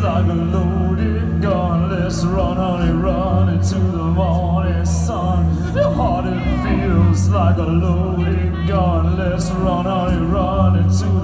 like a loaded gun. Let's run on it, run into the morning sun. Your heart it feels like a loaded gun. Let's run on it, run into